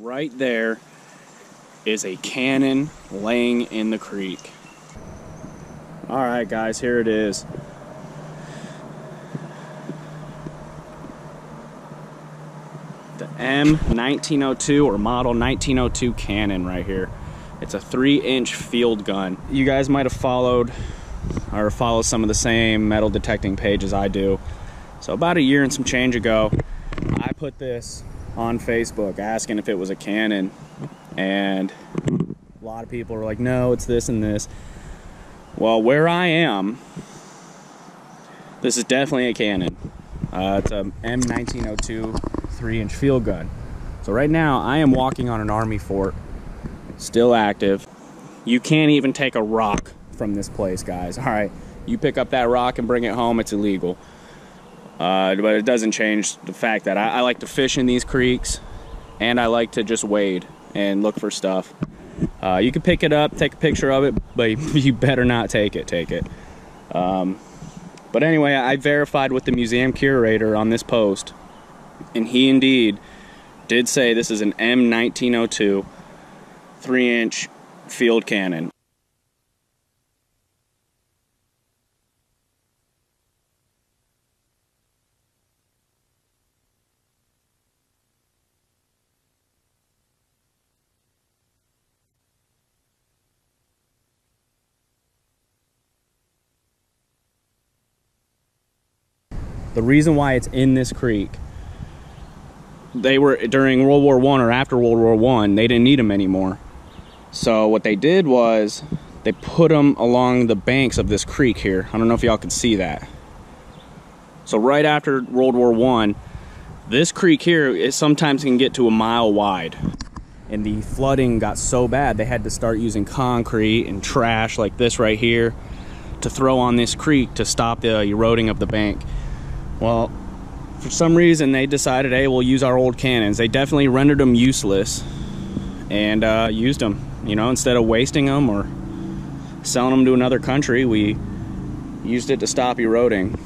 right there is a cannon laying in the creek. All right, guys, here it is. The M1902 or model 1902 cannon right here. It's a three inch field gun. You guys might have followed or follow some of the same metal detecting pages I do. So about a year and some change ago, I put this on Facebook asking if it was a cannon and a lot of people were like, no, it's this and this. Well, where I am, this is definitely a cannon. Uh, it's a M1902 three inch field gun. So right now I am walking on an army fort, still active. You can't even take a rock from this place, guys. All right, you pick up that rock and bring it home, it's illegal. Uh, but it doesn't change the fact that I, I like to fish in these creeks and I like to just wade and look for stuff. Uh, you can pick it up, take a picture of it, but you better not take it. Take it. Um, but anyway, I verified with the museum curator on this post, and he indeed did say this is an M1902 three inch field cannon. The reason why it's in this creek, they were during World War One or after World War One, they didn't need them anymore. So what they did was they put them along the banks of this creek here. I don't know if y'all can see that. So right after World War One, this creek here it sometimes can get to a mile wide. And the flooding got so bad they had to start using concrete and trash like this right here to throw on this creek to stop the eroding of the bank. Well, for some reason they decided, hey, we'll use our old cannons. They definitely rendered them useless and uh, used them. You know, instead of wasting them or selling them to another country, we used it to stop eroding.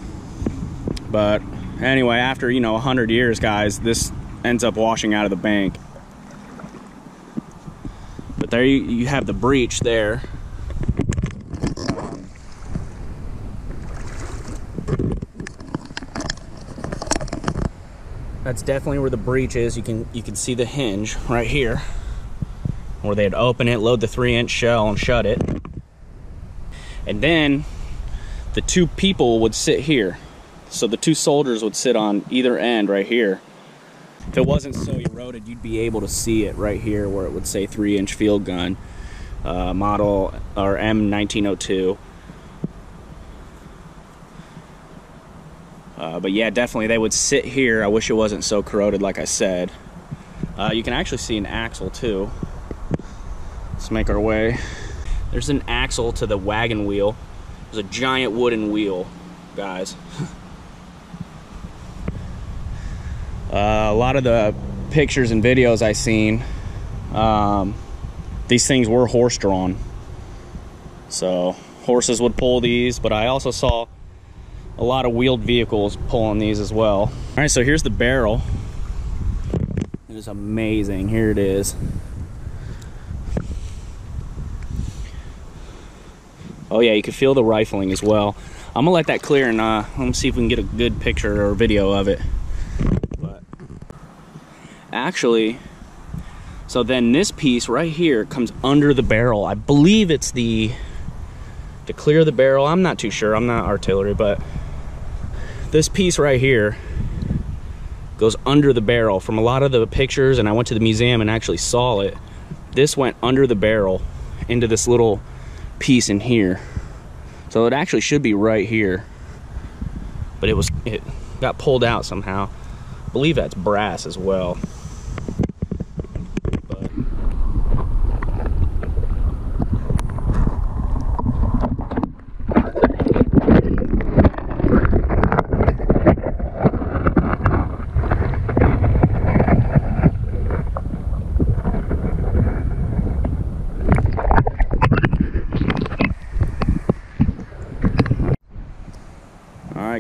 But anyway, after, you know, 100 years, guys, this ends up washing out of the bank. But there you, you have the breech there. That's definitely where the breech is. You can you can see the hinge right here, where they'd open it, load the three-inch shell, and shut it. And then the two people would sit here. So the two soldiers would sit on either end right here. If it wasn't so eroded, you'd be able to see it right here where it would say three-inch field gun, uh, model or M1902. Uh, but yeah, definitely they would sit here. I wish it wasn't so corroded, like I said. Uh, you can actually see an axle too. Let's make our way. There's an axle to the wagon wheel. There's a giant wooden wheel, guys. uh, a lot of the pictures and videos I seen, um, these things were horse drawn. So horses would pull these, but I also saw a lot of wheeled vehicles pulling these as well. All right, so here's the barrel. It is amazing. Here it is. Oh yeah, you can feel the rifling as well. I'm gonna let that clear and uh, let me see if we can get a good picture or video of it. But actually, so then this piece right here comes under the barrel. I believe it's the to clear the barrel. I'm not too sure. I'm not artillery, but this piece right here goes under the barrel. From a lot of the pictures, and I went to the museum and actually saw it, this went under the barrel into this little piece in here. So it actually should be right here. But it was it got pulled out somehow. I believe that's brass as well.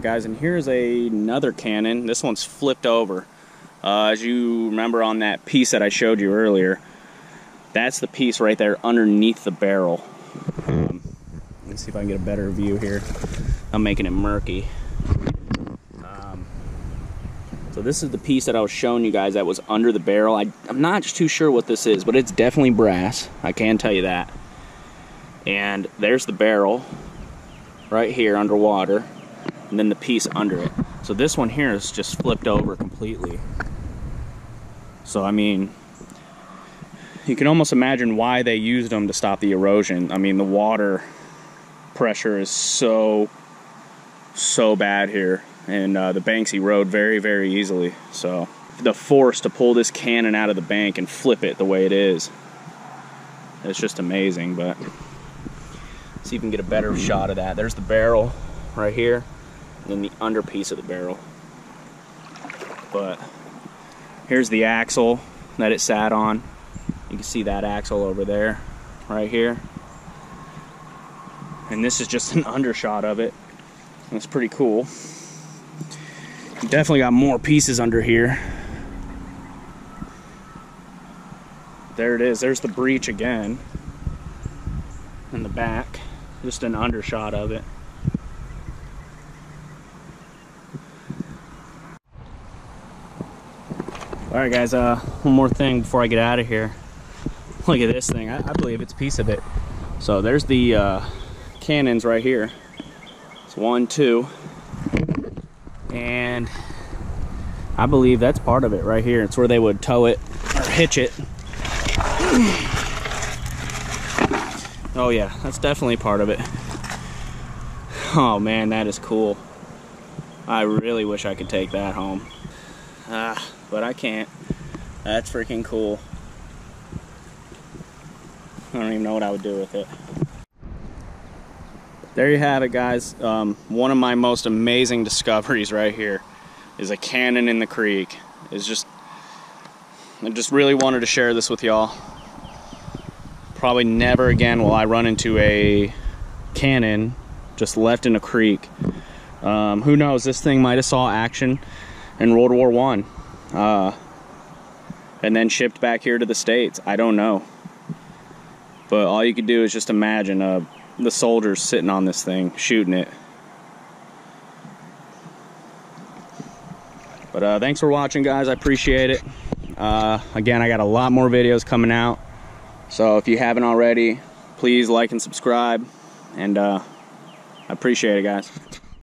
Guys, and here's a, another cannon. This one's flipped over. Uh, as you remember on that piece that I showed you earlier, that's the piece right there underneath the barrel. Um, let's see if I can get a better view here. I'm making it murky. Um, so this is the piece that I was showing you guys that was under the barrel. I, I'm not too sure what this is, but it's definitely brass. I can tell you that. And there's the barrel right here underwater, and then the piece under it. So this one here is just flipped over completely. So, I mean, you can almost imagine why they used them to stop the erosion. I mean, the water pressure is so, so bad here, and uh, the banks erode very, very easily. So, the force to pull this cannon out of the bank and flip it the way it is, it's just amazing. But see if we can get a better shot of that. There's the barrel right here, then the under piece of the barrel. But Here's the axle that it sat on. You can see that axle over there, right here. And this is just an undershot of it. That's pretty cool. Definitely got more pieces under here. There it is. There's the breech again. In the back. Just an undershot of it. All right, guys, uh, one more thing before I get out of here. Look at this thing. I, I believe it's a piece of it. So there's the uh, cannons right here. It's one, two. And I believe that's part of it right here. It's where they would tow it or hitch it. Oh yeah, that's definitely part of it. Oh man, that is cool. I really wish I could take that home. Ah but I can't. That's freaking cool. I don't even know what I would do with it. There you have it, guys. Um, one of my most amazing discoveries right here is a cannon in the creek. It's just, I just really wanted to share this with y'all. Probably never again will I run into a cannon just left in a creek. Um, who knows? This thing might have saw action in World War One uh, and then shipped back here to the States. I don't know. But all you could do is just imagine uh, the soldiers sitting on this thing, shooting it. But uh, thanks for watching, guys. I appreciate it. Uh, again, I got a lot more videos coming out. So if you haven't already, please like and subscribe. And uh, I appreciate it, guys.